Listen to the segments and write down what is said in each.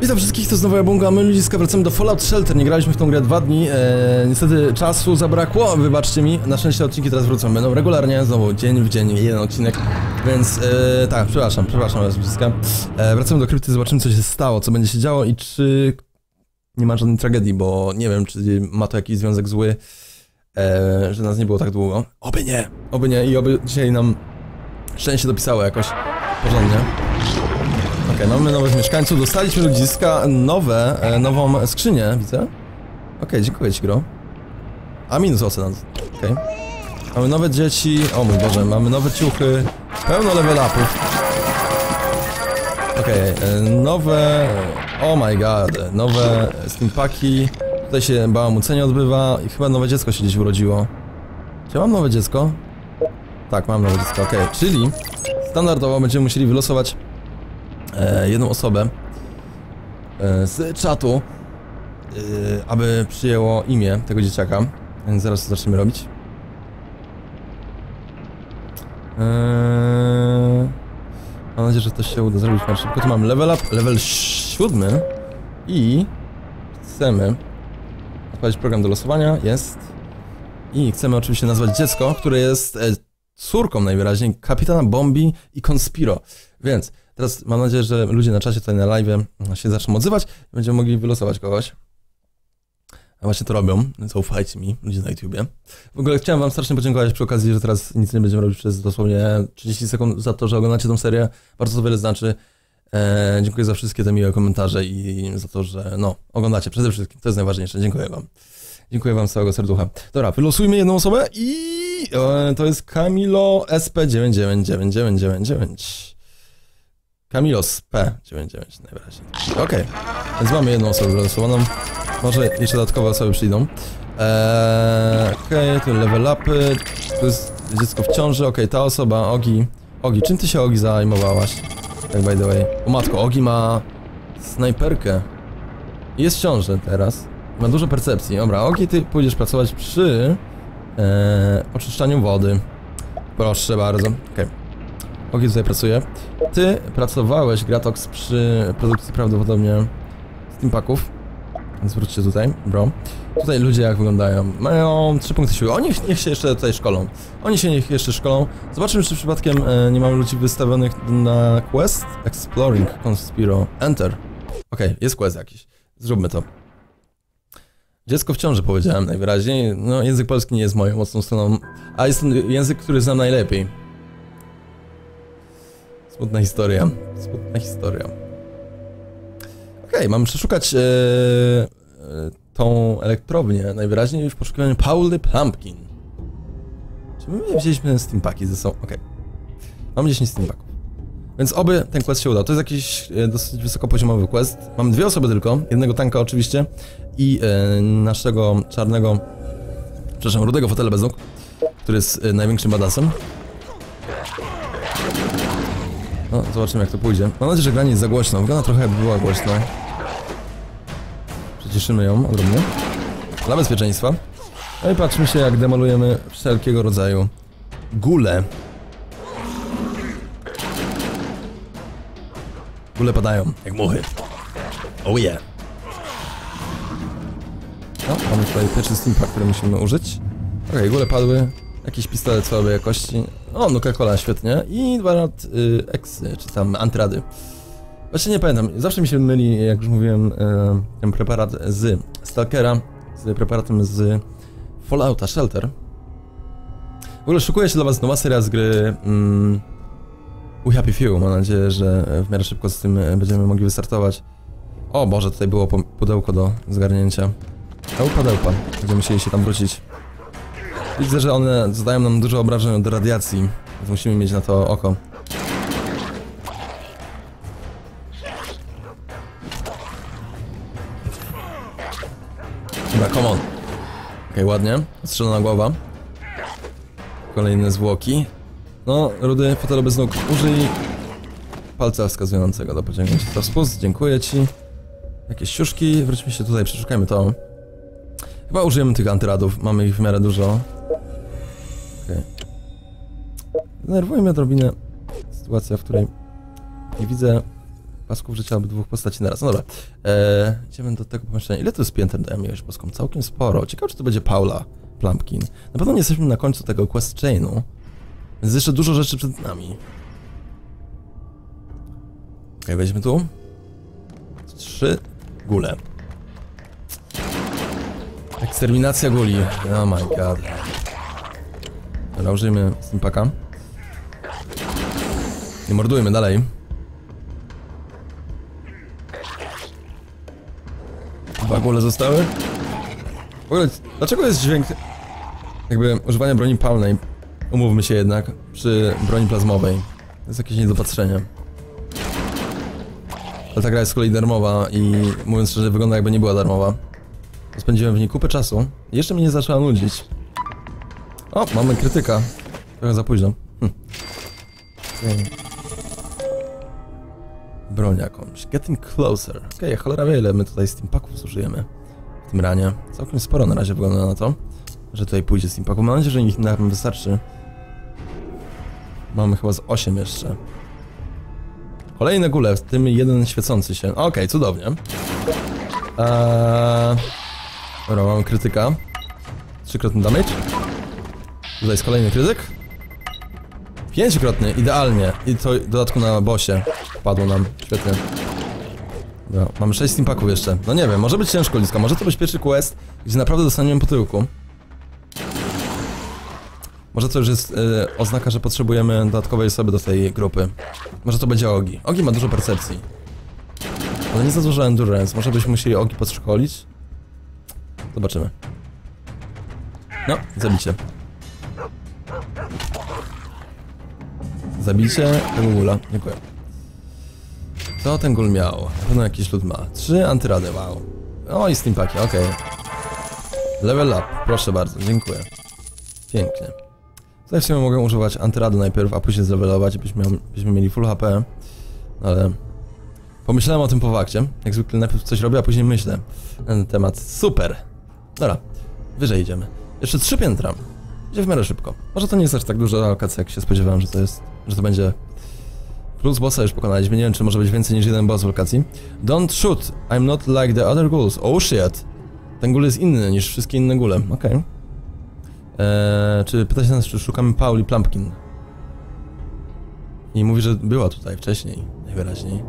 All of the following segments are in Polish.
Witam wszystkich, to znowu ja Bunga, my ludziska wracamy do Fallout Shelter, nie graliśmy w tą grę dwa dni, eee, niestety czasu zabrakło, wybaczcie mi, na szczęście odcinki teraz wrócą, będą regularnie, znowu dzień w dzień, jeden odcinek, więc eee, tak, przepraszam, przepraszam was ludziska. Eee, wracamy do krypty, zobaczymy co się stało, co będzie się działo i czy nie ma żadnej tragedii, bo nie wiem, czy ma to jakiś związek zły, eee, że nas nie było tak długo. Oby nie, oby nie i oby dzisiaj nam szczęście dopisało jakoś porządnie. Okej, mamy nowych mieszkańców, dostaliśmy ludziska nowe, e, nową skrzynię, widzę. Okej, dziękuję ci, gro. A minus ocen, okej. Mamy nowe dzieci, o mój Boże, mamy nowe ciuchy, pełno level upów. Okej, e, nowe, oh my god, nowe steampaki. Tutaj się bałamucenie odbywa i chyba nowe dziecko się gdzieś urodziło. Czy mam nowe dziecko? Tak, mam nowe dziecko, okej, czyli standardowo będziemy musieli wylosować jedną osobę e, z czatu, e, aby przyjęło imię tego dzieciaka. Więc zaraz to zaczniemy robić. Mam nadzieję, że to się uda zrobić na szybko. Tu mam level up, level siódmy i chcemy odpalić program do losowania, jest. I chcemy oczywiście nazwać dziecko, które jest e, córką najwyraźniej kapitana Bombi i Conspiro. Więc Teraz mam nadzieję, że ludzie na czasie tutaj na live się zaczną odzywać i będziemy mogli wylosować kogoś. A właśnie to robią, zaufajcie mi, ludzie na YouTubie. W ogóle chciałem wam strasznie podziękować przy okazji, że teraz nic nie będziemy robić przez dosłownie 30 sekund za to, że oglądacie tą serię. Bardzo to wiele znaczy. Eee, dziękuję za wszystkie te miłe komentarze i za to, że no, oglądacie przede wszystkim. To jest najważniejsze. Dziękuję wam. Dziękuję wam z całego serducha. Dobra, wylosujmy jedną osobę i e, to jest Camilo SP99999. Kamilos P99 najwyraźniej. Okej, okay. więc mamy jedną osobę wylosowaną. Może jeszcze dodatkowe osoby przyjdą. Eee, okej, okay, tu level upy. Tu jest dziecko w ciąży. Okej, okay, ta osoba, Ogi. Ogi, czym ty się Ogi zajmowałaś? Tak by the way. O matko, Ogi ma snajperkę. Jest w ciąży teraz. Ma dużo percepcji. Dobra, Ogi, ty pójdziesz pracować przy eee, oczyszczaniu wody. Proszę bardzo. Okej. Okay. Ogi tutaj pracuje. Ty pracowałeś, Gratox, przy produkcji prawdopodobnie steampaków. Zwróćcie tutaj, bro. Tutaj ludzie jak wyglądają. Mają 3 punkty siły. Oni niech się jeszcze tutaj szkolą. Oni się niech jeszcze szkolą. Zobaczymy, czy przypadkiem e, nie mamy ludzi wystawionych na quest. Exploring Conspiro. Enter. Okay, jest quest jakiś. Zróbmy to. Dziecko w ciąży powiedziałem najwyraźniej. No, język polski nie jest moją mocną stroną, a jest język, który znam najlepiej. Smutna historia. Smutna historia. Okej, okay, mam przeszukać e, e, tą elektrownię najwyraźniej w poszukiwaniu Pauli Plumpkin. Czy my wzięliśmy steampaki ze sobą? Okej. Okay. Mam 10 steampaków. Więc oby ten quest się udał. To jest jakiś e, dosyć wysokopoziomowy quest. Mam dwie osoby tylko. Jednego tanka oczywiście i e, naszego czarnego, przepraszam, rudego fotela bez nóg, który jest e, największym badassem. No, zobaczymy jak to pójdzie. Mam nadzieję, że gra nie jest za głośno. Wygląda trochę jakby była głośno. Przyciszymy ją ogromnie. Dla bezpieczeństwa. No i patrzmy się jak demolujemy wszelkiego rodzaju gule. Gule padają, jak muchy. Oh yeah. No, mamy tutaj pierwszy steampack, który musimy użyć. Okej, okay, gule padły. Jakiś pistolet słabej jakości. O, Nuka-Cola, świetnie. I dwa lat y, X, czy tam Antrady. Właśnie nie pamiętam, zawsze mi się myli, jak już mówiłem, y, ten preparat z Stalkera, z preparatem z Fallouta Shelter. W ogóle szukuje się dla was nowa seria z gry mm, We Happy Few. Mam nadzieję, że w miarę szybko z tym będziemy mogli wystartować. O Boże, tutaj było pudełko do zgarnięcia. A upadełka. Będziemy musieli się tam wrócić. Widzę, że one zadają nam dużo obrażeń od radiacji, więc musimy mieć na to oko. Dobra, come on. Okej, okay, ładnie. Strzelona głowa. Kolejne zwłoki. No, rudy, fotel bez nóg. Użyj palca wskazującego do pociągnięcia to spust. Dziękuję ci. Jakieś siuszki. Wróćmy się tutaj, przeszukajmy to. Chyba użyjemy tych antyradów. Mamy ich w miarę dużo. Okay. Denerwuje mnie odrobinę sytuacja, w której nie widzę pasków życia obydwu postaci naraz. No dobra. Eee, idziemy do tego pomieszczenia. Ile to jest pięter dają miłość boską? Całkiem sporo. Ciekawe, czy to będzie Paula Plumpkin. Na pewno nie jesteśmy na końcu tego quest chainu, więc jeszcze dużo rzeczy przed nami. Okej, weźmy tu. Trzy gule. Eksterminacja guli. Oh my god. Dobra, użyjmy Stimpaka. I mordujmy dalej. Dwa gule zostały. W ogóle, dlaczego jest dźwięk jakby używania broni palnej? Umówmy się jednak, przy broni plazmowej. To jest jakieś niedopatrzenie. Ale ta gra jest z kolei darmowa i mówiąc szczerze wygląda jakby nie była darmowa. Spędziłem w niej kupę czasu jeszcze mnie nie zaczęła nudzić. O, mamy krytyka. Trochę za późno. Hm. Broń jakąś. Getting closer. Okej, okay, cholera wie ile my tutaj steampaków zużyjemy w tym ranie. Całkiem sporo na razie wygląda na to, że tutaj pójdzie steampaków. Mam nadzieję, że ich nam wystarczy. Mamy chyba z 8 jeszcze. Kolejne gule, w tym jeden świecący się. Okej, okay, cudownie. Eee... Dobra, mamy krytyka. Trzykrotny damage. Tutaj jest kolejny krytyk. Pięciokrotny, idealnie. I to w dodatku na bosie padło nam. Świetnie. Dobra, mamy 6 steampaków jeszcze. No nie wiem, może być ciężko liska. Może to być pierwszy quest, gdzie naprawdę dostaniemy po tyłku. Może to już jest yy, oznaka, że potrzebujemy dodatkowej osoby do tej grupy. Może to będzie Ogi. Ogi ma dużo percepcji. Ale nie za dużo endurance. Może byśmy musieli Ogi podszkolić? Zobaczymy. No, zabicie. Zabicie tego gula. Dziękuję. Co ten gul miał? Na pewno jakiś lud ma. Trzy antyrady, wow. O, i steampaki, okej. Okay. Level up, proszę bardzo, dziękuję. Pięknie. Tutaj w sumie mogę używać antyrady najpierw, a później zlevelować, byśmy, byśmy mieli full HP. Ale... Pomyślałem o tym po fakcie. Jak zwykle najpierw coś robię, a później myślę ten temat. Super! Dobra, wyżej idziemy. Jeszcze trzy piętra. Idzie w miarę szybko. Może to nie jest aż tak duża lokacja, jak się spodziewałem, że to jest, że to będzie... Plus bossa już pokonaliśmy, nie wiem czy może być więcej niż jeden boss w lokacji. Don't shoot, I'm not like the other ghouls. Oh shit! Ten ghoul jest inny niż wszystkie inne gule, okej. Okay. Eee, czy pyta się nas, czy szukamy Pauli Plumpkin. I mówi, że była tutaj wcześniej, najwyraźniej.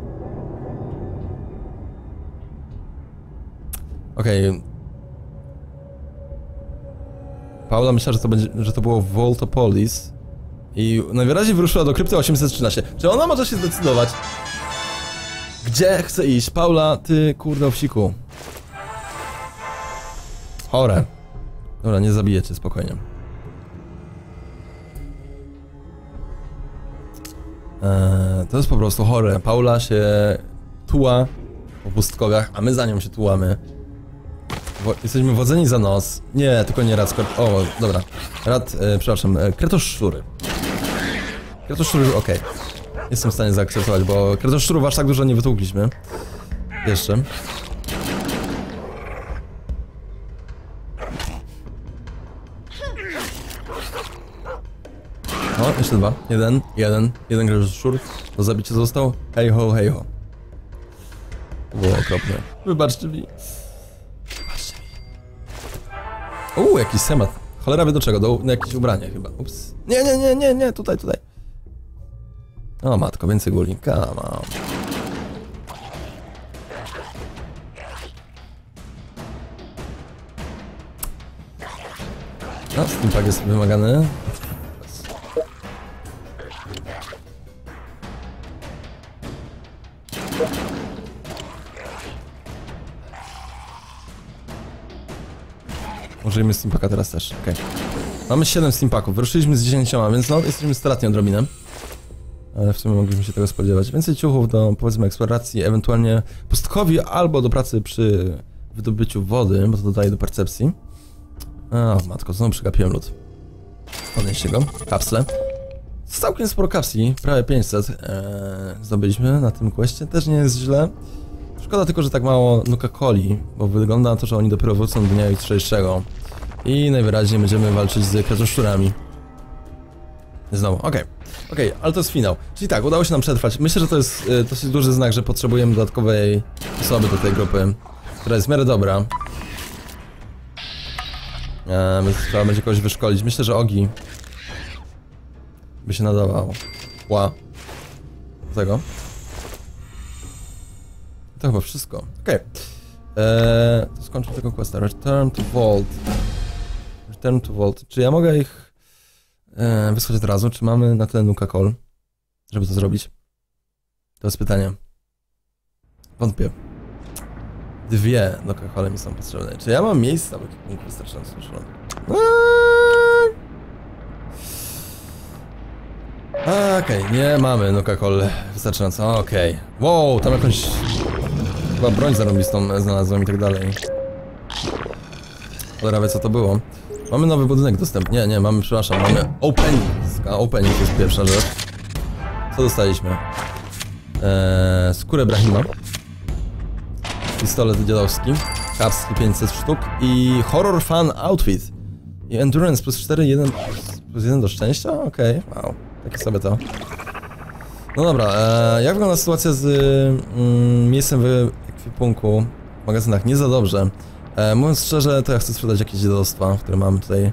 Okej, okay. Paula myślała, że to, będzie, że to było Voltopolis. I najwyraźniej wyruszyła do krypty 813. Czy ona może się zdecydować? Gdzie chce iść? Paula, ty kurde owsiku. Chore. Dobra, nie zabijecie, spokojnie. Eee, to jest po prostu chore. Paula się tuła po pustkowiach, a my za nią się tułamy. Wo jesteśmy wodzeni za nos. Nie, tylko nie rad O, dobra. Rad, e, przepraszam, e, kretosz szczury. Kretosz szczury, okej. Okay. Jestem w stanie zaakceptować, bo kretosz szczurów aż tak dużo nie wytłukliśmy. Jeszcze. O, jeszcze dwa. Jeden, jeden, jeden kretosz szczur. Do zabicia został. Hej ho, hej ho. To było okropne. Wybaczcie mi. Uuu, jakiś semat. Cholera wie do czego, do na jakieś ubranie chyba. Ups. Nie, nie, nie, nie, nie, tutaj, tutaj. O matko, więcej guli. Come on. No, steampunk jest wymagany. Użyjmy steampaka teraz też, okej. Okay. Mamy 7 steampaków, wyruszyliśmy z 10, więc no, jesteśmy stratni odrobinę. W sumie mogliśmy się tego spodziewać. Więcej ciuchów do, powiedzmy, eksploracji, ewentualnie pustkowi albo do pracy przy wydobyciu wody, bo to dodaje do percepcji. A, matko, znowu przegapiłem lód. Podnieście go, kapsle. Całkiem sporo kapsli, prawie 500 ee, zdobyliśmy na tym questie, też nie jest źle. Szkoda tylko, że tak mało Nuka-Coli, bo wygląda na to, że oni dopiero wrócą do dnia jutrzejszego. I najwyraźniej będziemy walczyć z kratoszczurami. Znowu, okej. Okej, ale to jest finał. Czyli tak, udało się nam przetrwać. Myślę, że to jest y, dosyć duży znak, że potrzebujemy dodatkowej osoby do tej grupy, która jest w miarę dobra. E, więc trzeba będzie kogoś wyszkolić. Myślę, że Ogi by się nadawał. Ła. Do tego. To chyba wszystko. Okej. Eee, to skończę tego questa. Return to Vault. Return to Vault. Czy ja mogę ich e, wysłać od razu? Czy mamy na tyle Nuka Call, żeby to zrobić? To jest pytanie. Wątpię. Dwie Nuka Call mi są potrzebne. Czy ja mam miejsca w ekwipunku wystarczająco dużo? Okej, nie mamy Nuka Call wystarczająco. Okej. Wow, tam jakąś Chyba broń zarobistą znalazłem i tak dalej. Cholera co to było. Mamy nowy budynek dostępny. Nie, nie, mamy, przepraszam, mamy opening. Opening jest pierwsza rzecz. Co dostaliśmy? Eee, skórę Brahima. Pistolet dziadowski. Kapsli 500 sztuk. I horror fan outfit. I endurance plus 4, 1 plus 1 do szczęścia? Okej, okay. wow. Takie sobie to. No dobra, e, jak wygląda sytuacja z mm, miejscem w ekwipunku w magazynach? Nie za dobrze. E, mówiąc szczerze, to ja chcę sprzedać jakieś dziadostwa, które mamy tutaj.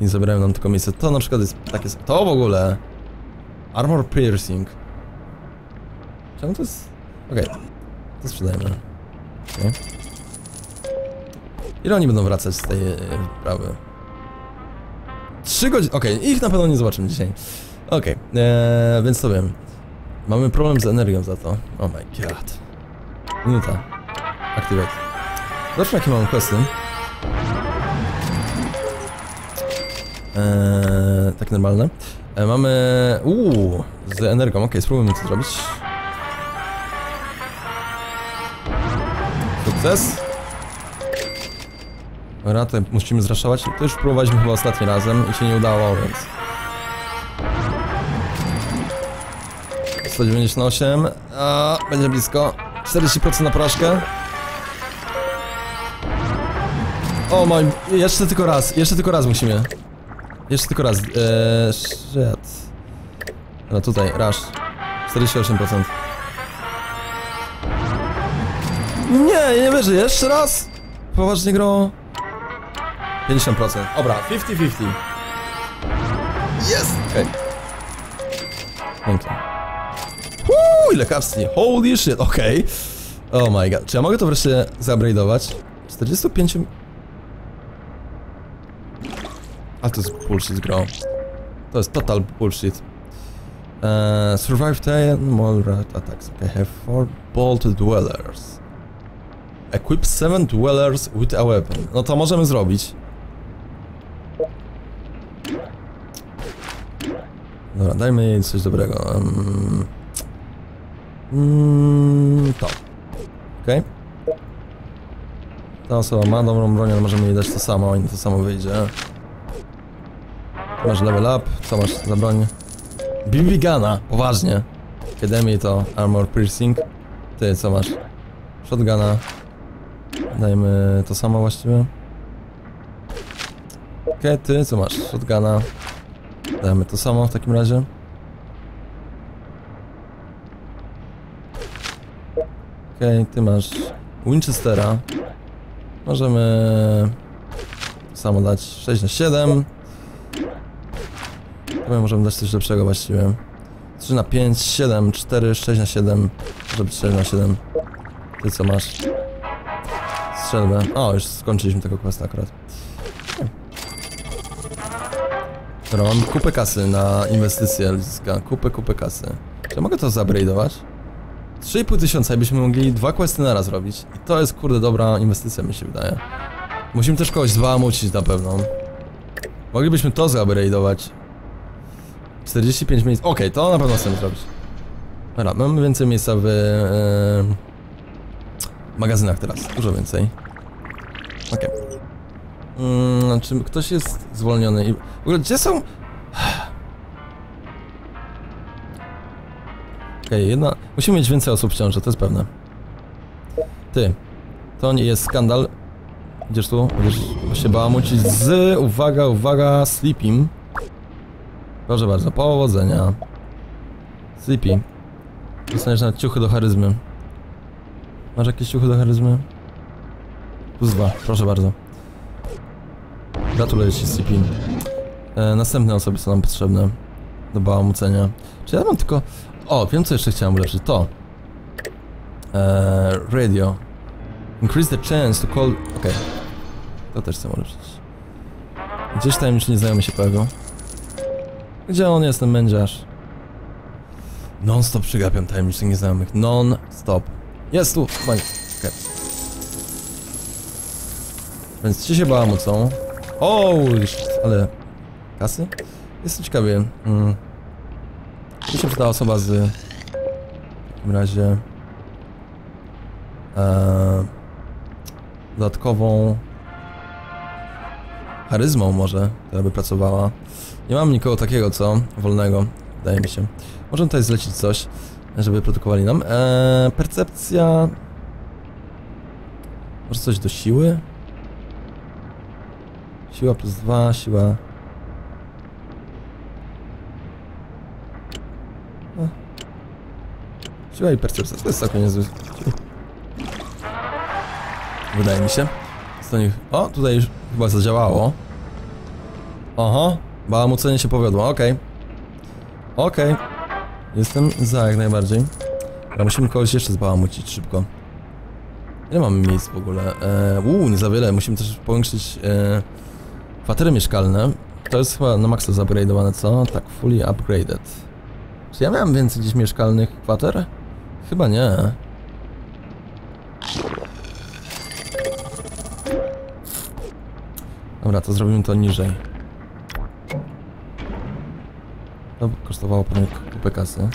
I zabierają nam tylko miejsce. To na przykład jest takie... To w ogóle... Armor piercing. Czemu to jest... Okej. Okay. To sprzedajmy. Okay. Ile oni będą wracać z tej wyprawy? Trzy godziny... Okej, okay. ich na pewno nie zobaczymy dzisiaj. Okej, okay. eee, więc to wiem. Mamy problem z energią za to. Oh my god. Minuta. Activate. Zobaczmy jakie mamy questy. Eee, tak normalne. Eee, mamy... Uuu, z energią. Okay, spróbujmy to zrobić. Sukces. To musimy zraszować. To już próbowaliśmy chyba ostatnim razem i się nie udało, więc... 198. A, będzie blisko. 40% na porażkę. O mój, jeszcze tylko raz, jeszcze tylko raz musimy. Jeszcze tylko raz. Eee, shit. No tutaj, rush. 48%. Nie, nie wierzę, jeszcze raz! Poważnie gro. 50%. Dobra, 50-50. Jest! Okej. Okay. Pięknie. Uuu, ile kapsli. Holy shit, okej. Okay. Oh my god. Czy ja mogę to wreszcie zaupgrade'ować? 45... A to jest bullshit, gro. To jest total bullshit. Uh, survive 10 moderate attacks. Okay, have 4 bolt dwellers. Equip 7 dwellers with a weapon. No to możemy zrobić. Dobra, dajmy jej coś dobrego. Um, to. Okay. Ta osoba ma dobrą broń, ale możemy jej dać to samo, i to samo wyjdzie. Masz level up, co masz za broń? BB poważnie. Academy to Armor Piercing. Ty, co masz? Shotguna. Dajmy to samo właściwie. Okej, okay, ty, co masz? Shotguna. Dajmy to samo w takim razie. Okej, okay, ty masz Winchestera. Możemy samo dać 6 na 7. Chyba możemy dać coś lepszego właściwie. 3 na 5, 7, 4, 6 na 7. Może być 4 na 7. Ty co masz? Strzelbę. O, już skończyliśmy tego questa akurat. Dobra, mam kupę kasy na inwestycje ludzka. Kupę, kupę kasy. Czy mogę to zabradować? 3,5 tysiąca i byśmy mogli dwa questy na raz robić. I to jest kurde dobra inwestycja mi się wydaje. Musimy też kogoś zbałamucić na pewno. Moglibyśmy to zupgrade'ować. 45 miejsc. Okej, okay, to na pewno chcemy zrobić. Dobra, mamy więcej miejsca w e, magazynach teraz. Dużo więcej. Okej. Okay. Hmm, czy ktoś jest zwolniony i... W ogóle gdzie są... Okej, okay, jedna... Musimy mieć więcej osób w ciąży, to jest pewne. Ty. To nie jest skandal. Idziesz tu? Będziesz się bałamucić z... Uwaga, uwaga, sleeping. Proszę bardzo, powodzenia. Sleepy. Dostaniesz nawet ciuchy do charyzmy. Masz jakieś ciuchy do charyzmy? Plus dwa, proszę bardzo. Gratuluję Ci, Sleepy. E, następne osoby są nam potrzebne do bałamucenia. Czy ja mam tylko... O, wiem co jeszcze chciałem ulepszyć. To. E, radio. Increase the chance to call... Okej. To też chcę ulepszyć. Gdzieś tajemniczy nieznajomy się pojawił. Gdzie on jest, ten mędziarz? Non-stop przegapiam tajemniczych nieznajomych. Non-stop. Jest tu! Bądź. Okej. Więc ci się bałamucą. O, ale... Kasy? Jestem ciekawy. Mm. Mi się przyda osoba z... W takim razie... E, dodatkową... Charyzmą może, która by pracowała. Nie mam nikogo takiego, co? Wolnego, wydaje mi się. Możemy tutaj zlecić coś, żeby produkowali nam. Eee, percepcja... Może coś do siły? Siła plus dwa, siła... E. Siła i percepcja, to jest całkiem niezły. Wydaje mi się. O, tutaj już chyba zadziałało. Oho, bałamucenie się powiodło, okej. Okej. Jestem za jak najbardziej. Musimy kogoś jeszcze zbałamucić szybko. Ile mamy miejsc w ogóle? Eee, uu, nie za wiele. Musimy też powiększyć e, kwatery mieszkalne. To jest chyba na maksa zupgrade'owane, co? Tak, fully upgraded. Czy ja miałem więcej gdzieś mieszkalnych kwater? Chyba nie. Dobra, to zrobimy to niżej. To kosztowało pewnie kupę kasy.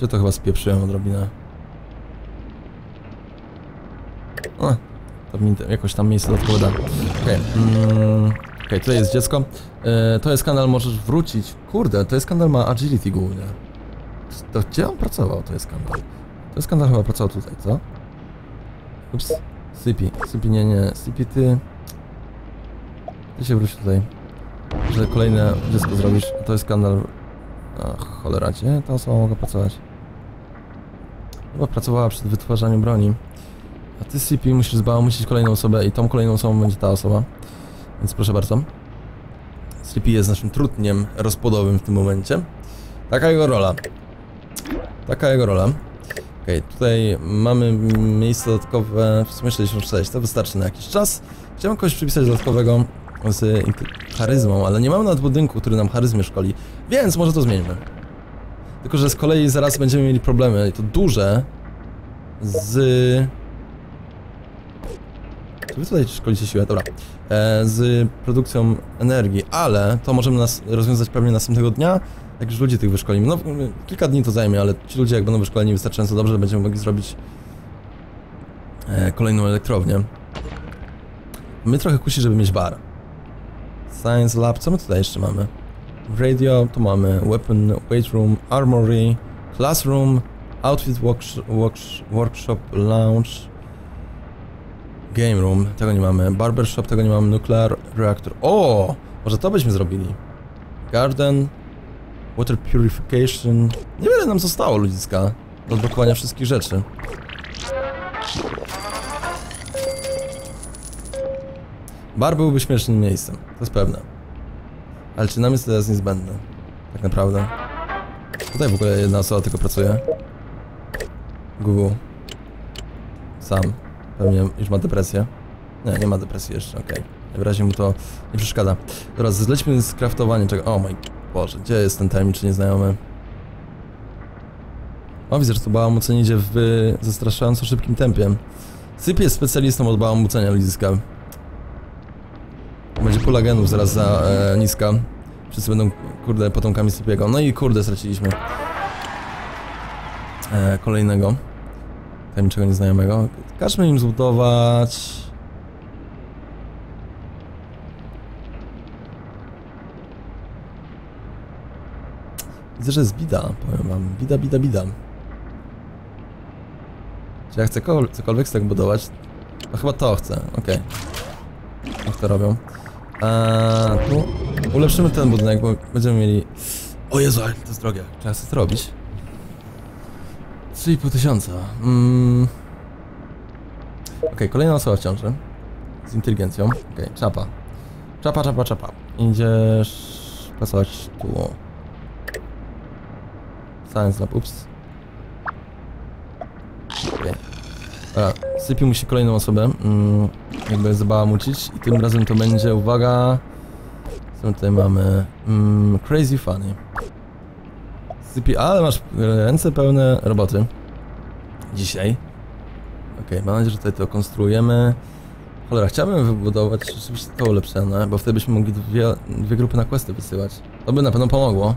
Się to chyba spieprzyłem odrobinę. O, to mi jakoś tam miejsce dodatkowe da. Okej, okay. mm, okay, tutaj jest dziecko. E, to jest kanał, możesz wrócić. Kurde, to jest kanał ma agility głównie. To gdzie on pracował, to jest kanał? To jest kanał chyba pracował tutaj, co? Ups, Sypi, Sypi, nie, nie, Sypi ty... Ty się wróć tutaj. Że kolejne dziecko zrobisz. To jest skandal. Ach, cholera, gdzie ta osoba mogła pracować? Chyba pracowała przy wytwarzaniu broni. A ty, CP, musisz zbałamucić kolejną osobę i tą kolejną osobą będzie ta osoba. Więc proszę bardzo. CP jest naszym trudniem rozpłodowym w tym momencie. Taka jego rola. Taka jego rola. Okej, okay, tutaj mamy miejsce dodatkowe, w sumie 66, to wystarczy na jakiś czas. Chciałem kogoś przypisać dodatkowego z charyzmą, ale nie mamy nad budynku, który nam charyzmę szkoli, więc może to zmieńmy. Tylko, że z kolei zaraz będziemy mieli problemy, i to duże, z... Czy wy tutaj szkolicie siłę? Dobra. E, z produkcją energii, ale to możemy nas rozwiązać pewnie następnego dnia, jak już ludzi tych wyszkolimy. No, kilka dni to zajmie, ale ci ludzie jak będą wyszkoleni wystarczająco dobrze, będziemy mogli zrobić e, kolejną elektrownię. My trochę kusi, żeby mieć bar. Science Lab, co my tutaj jeszcze mamy? Radio, tu mamy Weapon, Weight Room, Armory, Classroom, Outfit worksh worksh Workshop, Lounge, Game Room, tego nie mamy, Barbershop, tego nie mamy, Nuclear Reactor. O! Może to byśmy zrobili. Garden, Water Purification. Niewiele nam zostało, ludziska, do odblokowania wszystkich rzeczy. Bar byłby śmiesznym miejscem, to jest pewne. Ale czy nam jest teraz niezbędne? Tak naprawdę. Tutaj w ogóle jedna osoba tylko pracuje. Google. Sam. Pewnie już ma depresję. Nie, nie ma depresji jeszcze, okej. Okay. W razie mu to nie przeszkadza. Teraz zlećmy z craftowanie czego. O mój Boże, gdzie jest ten tajemniczy nieznajomy? O, widzę, że to bałamucenie idzie w zastraszająco szybkim tempie. Syp jest specjalistą od bałamucenia ludziska. Będzie pula genów zaraz za e, niska. Wszyscy będą, kurde, potomkami Sypiego. No i kurde, straciliśmy. E, kolejnego. Tajemniczego nieznajomego. Każmy im zbudować... Widzę, że jest bida, powiem wam. Bida, bida, bida. Czy ja chcę cokolwiek z tego budować? No chyba to chcę, okej. Okay. niech to robią. Eee, tu ulepszymy ten budynek, bo będziemy mieli... O Jezu, ale to jest drogie. Trzeba sobie to robić. 3,5 tysiąca. Mm. Okej, kolejna osoba w ciąży. Z inteligencją. Okej, czapa. Czapa, czapa, czapa. Idziesz pracować tu. Science lab, ups. Okej. Dobra, Sypi musi kolejną osobę, mm, jakby zabałamucić i tym razem to będzie, uwaga, co tutaj mamy, mm, Crazy Funny. Sypi, ale masz ręce pełne roboty. Dzisiaj. Okej, mam nadzieję, że tutaj to konstruujemy. Cholera, chciałbym wybudować rzeczywiście to ulepszone, bo wtedy byśmy mogli dwie, dwie grupy na questy wysyłać. To by na pewno pomogło.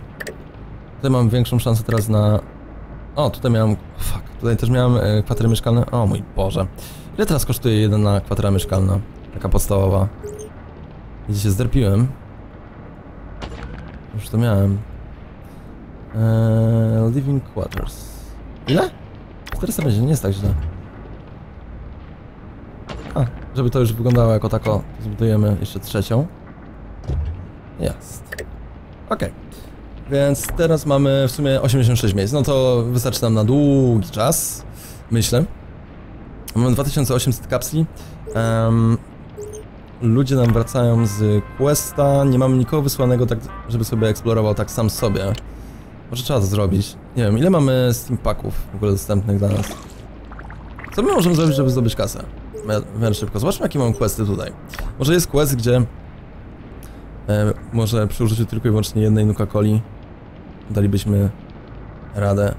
Tutaj mam większą szansę teraz na... O, tutaj miałem... Fuck, tutaj też miałem e, kwatery mieszkalne. O mój Boże. Ile teraz kosztuje jedna kwatera mieszkalna? Taka podstawowa. Widzicie, zderpiłem. Już to miałem. Eee, living quarters. Ile? 400 będzie, nie jest tak źle. A, żeby to już wyglądało jako tako, zbudujemy jeszcze trzecią. Jest. Okej. Więc teraz mamy w sumie 86 miejsc. No to wystarczy nam na długi czas. Myślę. Mamy 2800 kapsli. Em, ludzie nam wracają z Questa. Nie mamy nikogo wysłanego tak, żeby sobie eksplorował tak sam sobie. Może trzeba to zrobić. Nie wiem, ile mamy Steam Packów w ogóle dostępnych dla nas? Co my możemy zrobić, żeby zdobyć kasę? Miarę szybko. Zobaczmy, jakie mamy questy tutaj. Może jest quest, gdzie e, może przy użyciu tylko i wyłącznie jednej Nuka-Coli dalibyśmy radę.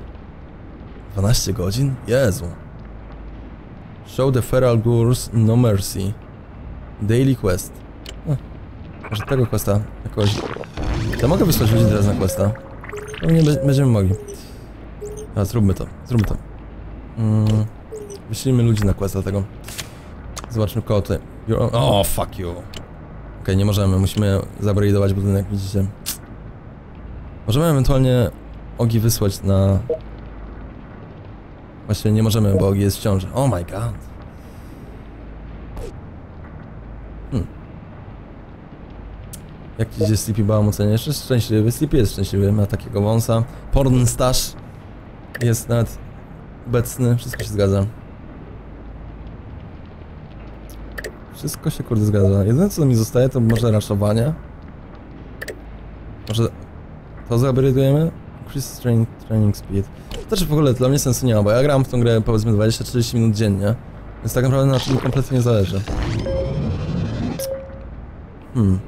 12 godzin? Jezu. Show the feral gurs no mercy. Daily quest. No, może tego questa jakoś... Ja mogę wysłać ludzi teraz na questa. No nie be- będziemy mogli. A, zróbmy to, zróbmy to. Mm, wyślijmy ludzi na questa tego. Zobaczmy kogo tutaj. You're- O, fuck you. Okej, nie możemy, musimy zabradować budynek, widzicie. Możemy ewentualnie Ogi wysłać na... Właściwie nie możemy, bo Ogi jest w ciąży. Oh my god. Hmm. Jak ci idzie Sleepy Baum oceniasz? Jest szczęśliwy, Sleepy jest szczęśliwy, ma takiego wąsa. Porn stash jest nawet obecny, wszystko się zgadza. Wszystko się kurde zgadza. Jedyne co mi zostaje to może raszowanie. Może to zabrydujemy? Increase training, training speed. Też w ogóle dla mnie sensu nie ma, bo ja gram w tą grę powiedzmy 20-30 minut dziennie. Więc tak naprawdę na tym kompletnie nie zależy. Hmm.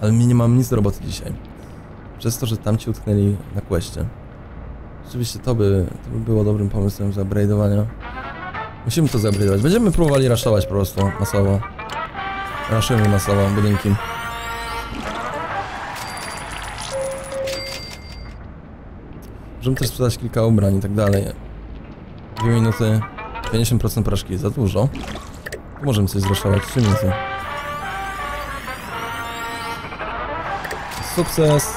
Ale mi nie mam nic do roboty dzisiaj. Przez to, że tamci utknęli na questie. Rzeczywiście to by, to by było dobrym pomysłem zabraidowania. Musimy to zabraidować. Będziemy próbowali raszować po prostu masowo. Raszujemy masowo budynki. Możemy też sprzedać kilka ubrań i tak dalej. Dwie minuty, 50% porażki, za dużo. Możemy coś zraszować, 3 minuty. Sukces.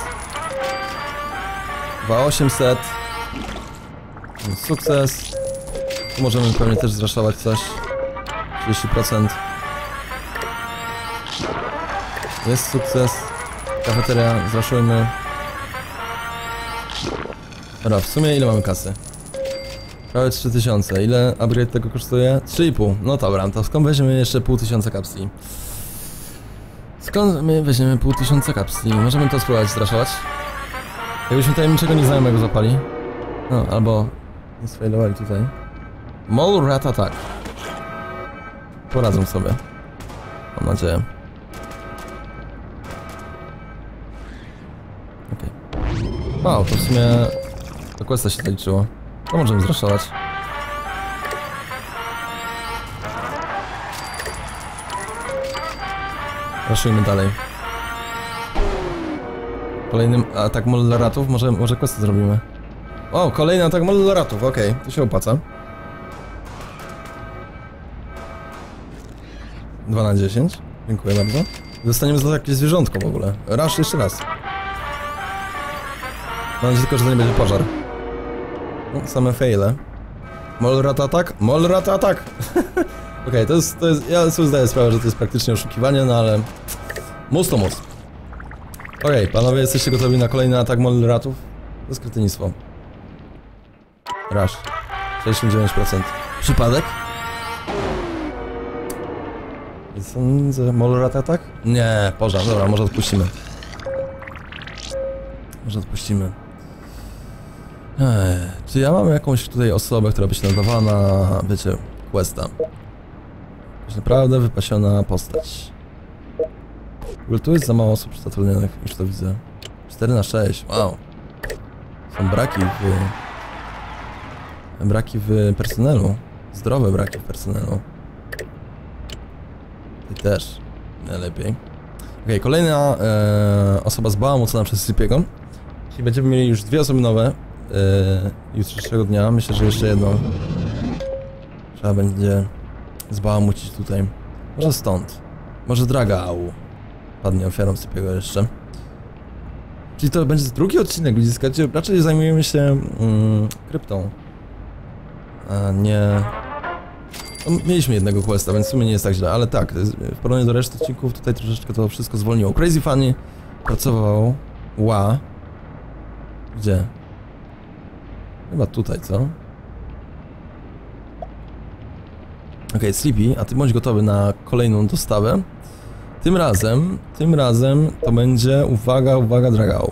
2800. Sukces. Tu możemy pewnie też zraszować coś. 30%. Jest sukces. Kafeteria, zraszujmy. Dobra, w sumie ile mamy kasy? Prawie 3000. Ile upgrade tego kosztuje? 3,5. No dobra, to skąd weźmiemy jeszcze pół tysiąca kapsli? Skąd my weźmiemy pół tysiąca kapsli? Możemy to spróbować zraszować? Jakbyśmy tajemniczego nieznajomego zapali? No, albo nie sfailowali tutaj. Mole Rat Attack. Poradzą sobie. Mam nadzieję. Okej. Wow, to w sumie... Do questa się zaliczyło. To możemy zraszować. Raszujmy dalej. Kolejnym atak molleratów, może, może questy zrobimy. O, kolejny atak molleratów, okej, to się opłaca. 2 na 10, dziękuję bardzo. Dostaniemy za to jakieś zwierzątko w ogóle. Rasz jeszcze raz. Mam nadzieję tylko, że to nie będzie pożar. Same faile. Molrat atak? Molrat atak! Okej, to, jest, to jest. Ja sobie zdaję sprawę, że to jest praktycznie oszukiwanie, no ale. Mus to mus. Okej, panowie, jesteście gotowi na kolejny atak Molratów? To jest kretyństwo. Rush. 69%. Przypadek? Sądzę, Molrat atak? Nie, pożar, dobra, może odpuścimy. Może odpuścimy. Ej, czy ja mam jakąś tutaj osobę, która by się nadawała na, wiecie, questa? Jakaś naprawdę wypasiona postać. W ogóle tu jest za mało osób zatrudnionych, już to widzę. 4 na 6, wow. Są braki w... Braki w personelu. Zdrowe braki w personelu. I też. Najlepiej. Okej, kolejna e, osoba z bałamucona przez Slipiego. Czyli będziemy mieli już dwie osoby nowe. E, jutrzejszego dnia. Myślę, że jeszcze jedną. Trzeba będzie zbałamucić tutaj. Może stąd. Może Dragał. Padnie ofiarą Slipiego jeszcze. Czyli to będzie drugi odcinek ludziska, gdzie raczej zajmujemy się mm, kryptą. A nie... No, mieliśmy jednego questa, więc w sumie nie jest tak źle, ale tak, w porównaniu do reszty odcinków tutaj troszeczkę to wszystko zwolniło. Crazy Funny pracował... Ła. Gdzie? Chyba tutaj, co? Okej, Sleepy, a ty bądź gotowy na kolejną dostawę. Tym razem, tym razem to będzie, uwaga, uwaga, dragał.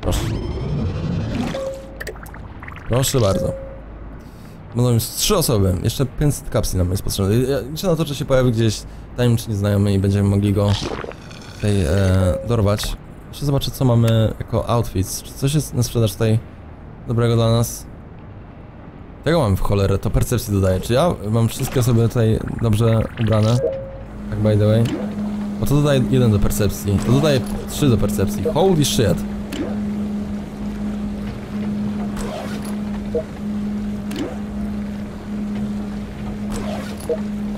Proszę. Proszę bardzo. Będą już trzy osoby, jeszcze 500 kapsli nam jest potrzebne. Ja liczę na to, że się pojawi gdzieś tajemniczy nieznajomy i będziemy mogli go tutaj e, dorwać. Jeszcze zobaczę, co mamy jako outfits. Czy coś jest na sprzedaż tutaj dobrego dla nas? Tego mam w cholerę, to percepcji dodaję. Czy ja mam wszystkie osoby tutaj dobrze ubrane? Tak by the way. Bo to dodaje jeden do percepcji. To dodaje trzy do percepcji. Holy shit.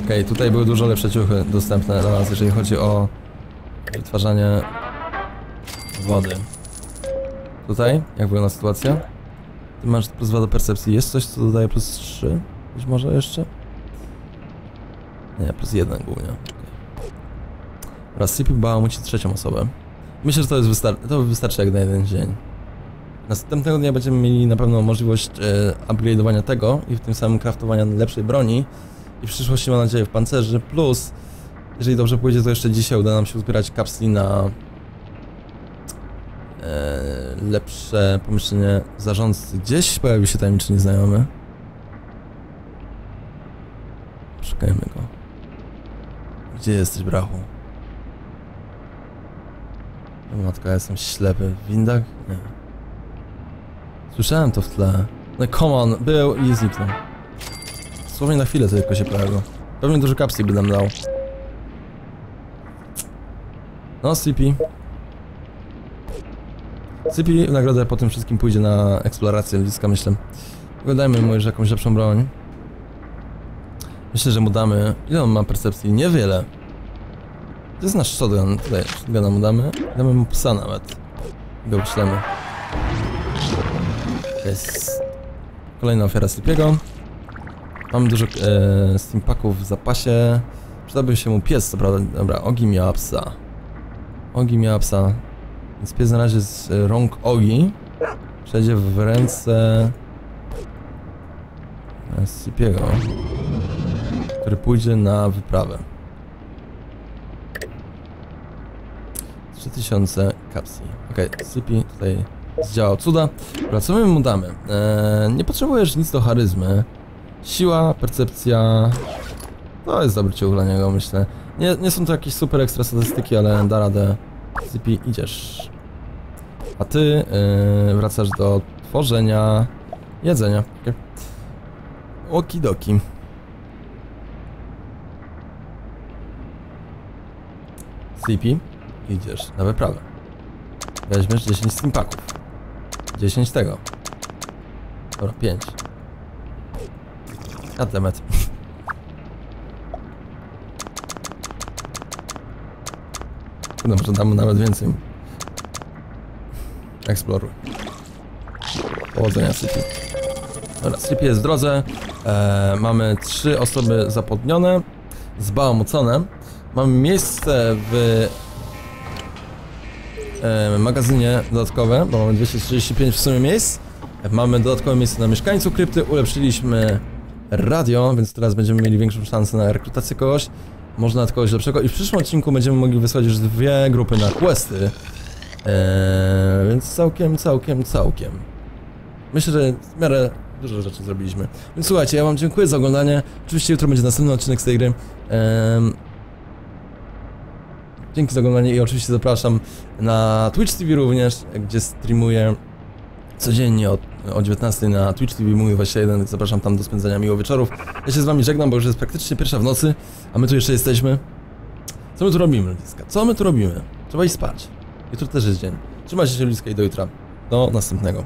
Okej, tutaj były dużo lepsze ciuchy dostępne dla nas, jeżeli chodzi o wytwarzanie wody. Tutaj, jak wygląda sytuacja? Ty masz plus 2 do percepcji. Jest coś, co dodaje plus 3? Być może jeszcze? Nie, plus 1 głównie. Okay. Oraz Sipi bałamuci trzecią osobę. Myślę, że to, jest wystar to wystarczy jak na jeden dzień. Następnego dnia będziemy mieli na pewno możliwość e, upgrade'owania tego i w tym samym craftowania lepszej broni i w przyszłości mam nadzieję w pancerzy, plus jeżeli dobrze pójdzie to jeszcze dzisiaj uda nam się uzbierać kapsli na lepsze pomieszczenie zarządcy. Gdzieś pojawił się tajemniczy nieznajomy. Szukajmy go. Gdzie jesteś, brachu? O matka, ja jestem ślepy. W windach? Nie. Słyszałem to w tle. No come on, był i zniknął. Dosłownie na chwilę tylko się pojawił. Pewnie dużo kapsli by nam dał. No, Sleepy. W nagrodę po tym wszystkim pójdzie na eksplorację ludziska, myślę. Dajmy mu już jakąś lepszą broń. Myślę, że mu damy... Ile on ma percepcji? Niewiele. To jest nasz shotgun. Tutaj shotguna mu damy. Damy mu psa nawet. Go wyślemy. Jest... Kolejna ofiara Sleepy'ego. Mamy dużo e, steampaków w zapasie. Przydałby się mu pies, co prawda. Dobra, Ogi miała psa. Ogi miała psa. Więc pies na razie z rąk Ogi przejdzie w ręce Sipiego, który pójdzie na wyprawę. 3000 kapsli. Okej, okay, Sipi tutaj zdziałał cuda. Dobra, co my mu damy? Eee, nie potrzebujesz nic do charyzmy. Siła, percepcja... To jest dobry ciuch dla niego, myślę. Nie, nie są to jakieś super ekstra statystyki, ale da radę. Zippy, idziesz. A ty yy, wracasz do tworzenia jedzenia. Okidoki. Sleepy, idziesz na wyprawę. Weźmiesz 10 steampaków. 10 tego. Dobra, 5. Goddammit. Kurde, może damy nawet więcej. Eksploruj. Powodzenia, Sleepy. Dobra, Sleepy jest w drodze. E, mamy trzy osoby zapodnione, zbałamocone. Mamy miejsce w e, magazynie dodatkowe, bo mamy 235 w sumie miejsc. Mamy dodatkowe miejsce na mieszkańców krypty, ulepszyliśmy radio, więc teraz będziemy mieli większą szansę na rekrutację kogoś. Można nawet kogoś lepszego i w przyszłym odcinku będziemy mogli wysłać już dwie grupy na questy. Eee, więc całkiem, całkiem, całkiem. Myślę, że w miarę dużo rzeczy zrobiliśmy. Więc słuchajcie, ja wam dziękuję za oglądanie. Oczywiście jutro będzie następny odcinek z tej gry. Eee, dzięki za oglądanie i oczywiście zapraszam na Twitch TV również, gdzie streamuję codziennie od, o 19 na Twitch TV Mój 21, więc zapraszam tam do spędzania miłych wieczorów. Ja się z wami żegnam, bo już jest praktycznie pierwsza w nocy, a my tu jeszcze jesteśmy. Co my tu robimy, ludziska? Co my tu robimy? Trzeba iść spać. Jutro też jest dzień. Trzymajcie się, ludziska, i do jutra. Do następnego.